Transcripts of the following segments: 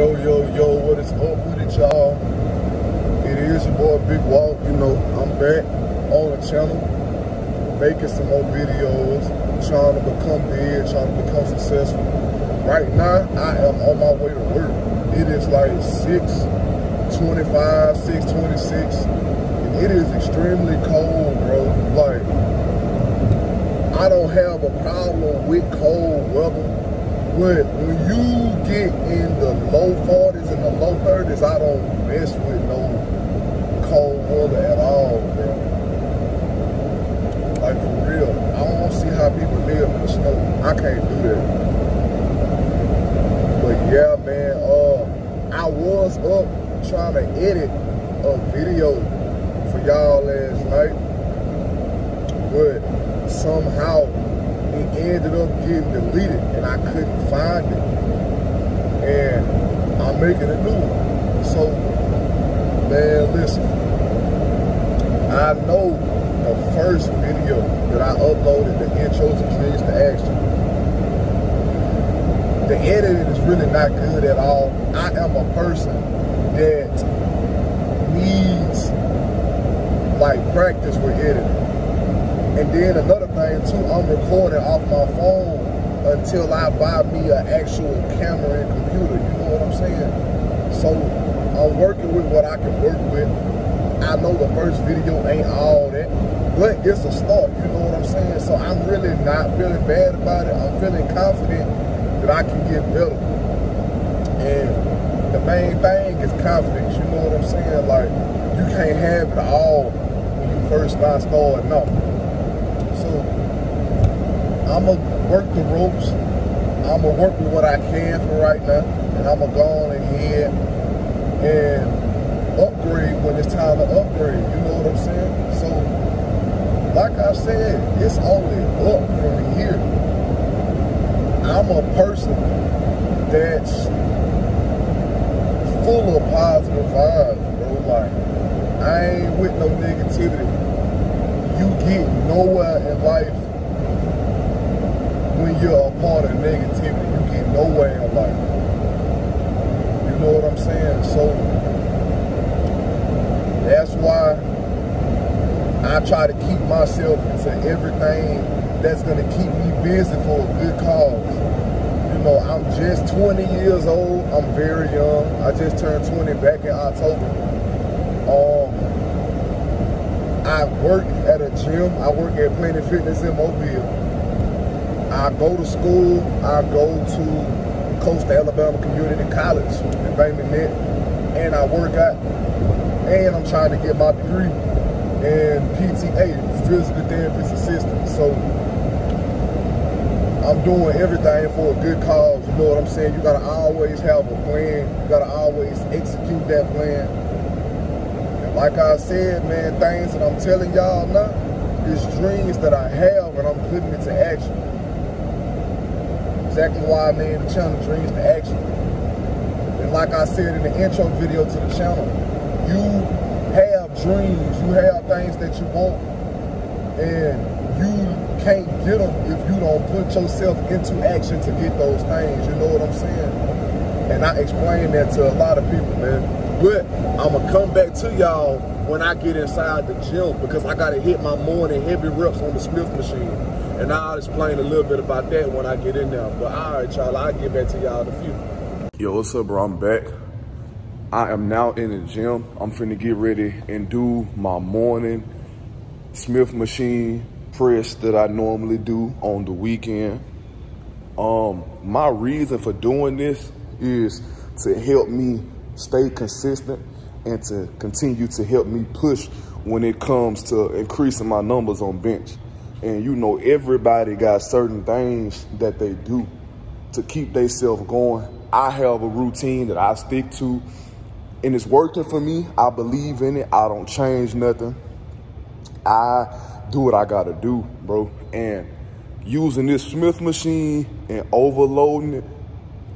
Yo, yo, yo, what is up with it, y'all? It is your boy Big Walk. You know, I'm back on the channel, making some more videos, trying to become big, trying to become successful. Right now, I am on my way to work. It is like 6.25, 6.26, and it is extremely cold, bro. Like, I don't have a problem with cold weather but when you get in the low 40s and the low 30s, I don't mess with no cold weather at all, bro. Like for real. I don't see how people live in the snow. I can't do that. But yeah, man, uh, I was up trying to edit a video for y'all last night. But somehow ended up getting deleted and I couldn't find it. And I'm making a new one. So, man, listen. I know the first video that I uploaded, the intro to Dreams to Action, the editing is really not good at all. I am a person that needs like practice with editing. And then another too, I'm recording off my phone until I buy me an actual camera and computer. You know what I'm saying? So I'm working with what I can work with. I know the first video ain't all that, but it's a start. You know what I'm saying? So I'm really not feeling bad about it. I'm feeling confident that I can get better. And the main thing is confidence. You know what I'm saying? Like you can't have it all when you first start starting off. I'm gonna work the ropes. I'm gonna work with what I can for right now, and I'm gonna go on ahead and upgrade when it's time to upgrade. You know what I'm saying? So, like I said, it's only up from here. I'm a person that's full of positive vibes, bro. Like, I ain't with no negativity. You get nowhere in life when you're a part of negativity, you get nowhere in life. You know what I'm saying? So that's why I try to keep myself into everything that's gonna keep me busy for a good cause. You know, I'm just 20 years old. I'm very young. I just turned 20 back in October. Um, I work at a gym. I work at Planet Fitness in Mobile. I go to school, I go to Coastal Alabama Community College in Bay Minette, and I work out, and I'm trying to get my degree in PTA, physical therapist assistant. So I'm doing everything for a good cause. You know what I'm saying? You gotta always have a plan. You gotta always execute that plan. And like I said, man, things that I'm telling y'all now is dreams that I have and I'm putting into action exactly why I named the channel Dreams to Action. And like I said in the intro video to the channel, you have dreams, you have things that you want, and you can't get them if you don't put yourself into action to get those things. You know what I'm saying? And I explain that to a lot of people, man. But I'm gonna come back to y'all when I get inside the gym because I gotta hit my morning heavy reps on the Smith machine. And I'll explain a little bit about that when I get in there. But all right, y'all, I'll get back to y'all in a few. Yo, what's up, bro? I'm back. I am now in the gym. I'm finna get ready and do my morning Smith machine press that I normally do on the weekend. Um, my reason for doing this is to help me stay consistent and to continue to help me push when it comes to increasing my numbers on bench. And you know, everybody got certain things that they do to keep themselves going. I have a routine that I stick to and it's working for me. I believe in it. I don't change nothing. I do what I gotta do, bro. And using this Smith machine and overloading it,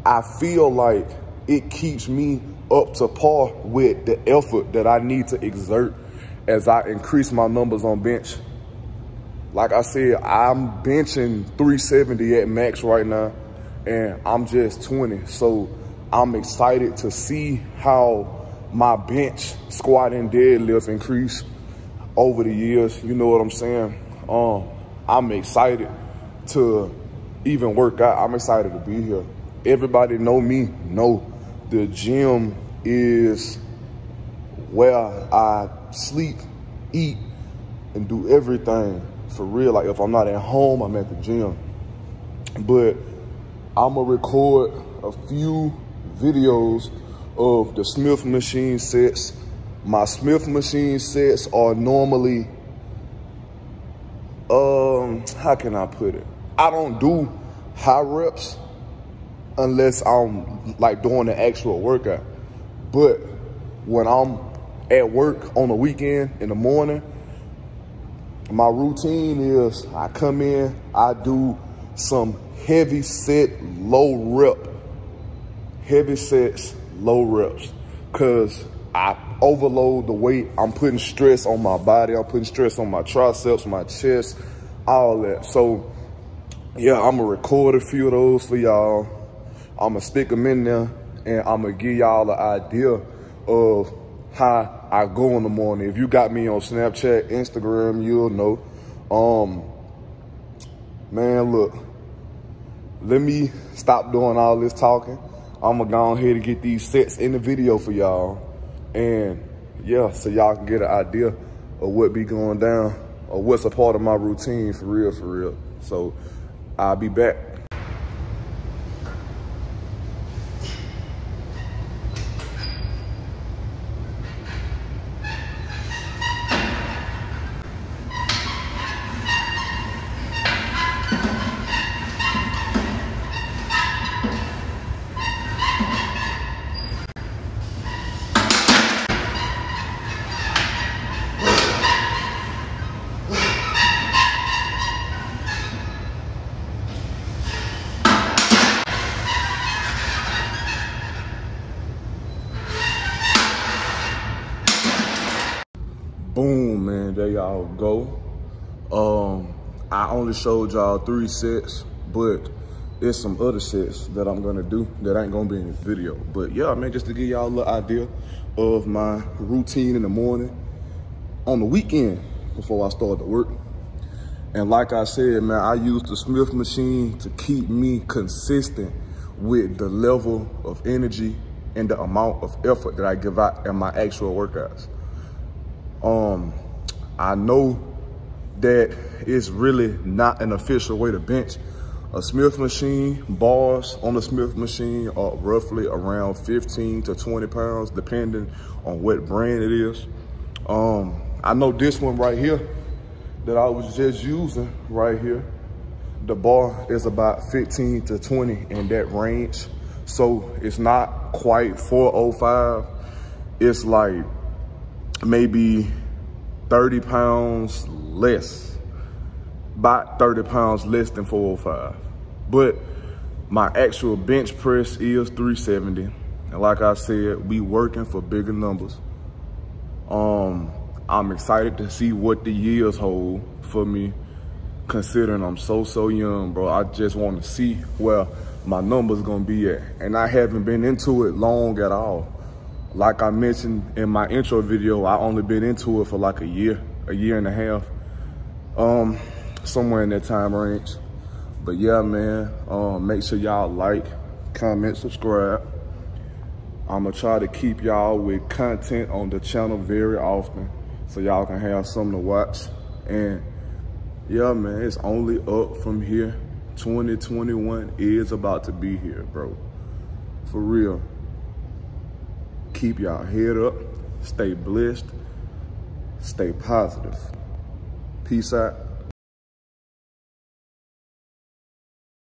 I feel like it keeps me up to par with the effort that I need to exert as I increase my numbers on bench. Like I said, I'm benching 370 at max right now, and I'm just 20. So I'm excited to see how my bench, squat, and deadlift increase over the years. You know what I'm saying? Um, I'm excited to even work out. I'm excited to be here. Everybody know me, know the gym is where I sleep, eat, and do everything for real. Like if I'm not at home, I'm at the gym. But I'm gonna record a few videos of the Smith machine sets. My Smith machine sets are normally, um, how can I put it? I don't do high reps unless I'm like doing the actual workout. But when I'm at work on the weekend in the morning, my routine is I come in, I do some heavy set, low rep, heavy sets, low reps, cause I overload the weight. I'm putting stress on my body. I'm putting stress on my triceps, my chest, all that. So yeah, I'm gonna record a few of those for y'all. I'm gonna stick them in there and I'm gonna give y'all the idea of how I go in the morning. If you got me on Snapchat, Instagram, you'll know. Um, man, look, let me stop doing all this talking. I'm gonna go ahead and get these sets in the video for y'all. And yeah, so y'all can get an idea of what be going down or what's a part of my routine for real, for real. So I'll be back. Y'all go. Um, I only showed y'all three sets, but there's some other sets that I'm gonna do that ain't gonna be in this video. But yeah, I man, just to give y'all a little idea of my routine in the morning on the weekend before I start to work. And like I said, man, I use the Smith machine to keep me consistent with the level of energy and the amount of effort that I give out in my actual workouts. Um, I know that it's really not an official way to bench. A Smith machine, bars on the Smith machine are roughly around 15 to 20 pounds, depending on what brand it is. Um, I know this one right here that I was just using right here, the bar is about 15 to 20 in that range. So it's not quite 405. It's like maybe 30 pounds less, about 30 pounds less than 405. But my actual bench press is 370. And like I said, we working for bigger numbers. Um, I'm excited to see what the years hold for me, considering I'm so, so young, bro. I just want to see where my number's gonna be at. And I haven't been into it long at all like I mentioned in my intro video, I only been into it for like a year, a year and a half, um, somewhere in that time range. But yeah, man, um, make sure y'all like, comment, subscribe. I'm gonna try to keep y'all with content on the channel very often so y'all can have something to watch. And yeah, man, it's only up from here. 2021 is about to be here, bro. For real keep y'all head up, stay blessed, stay positive. Peace out.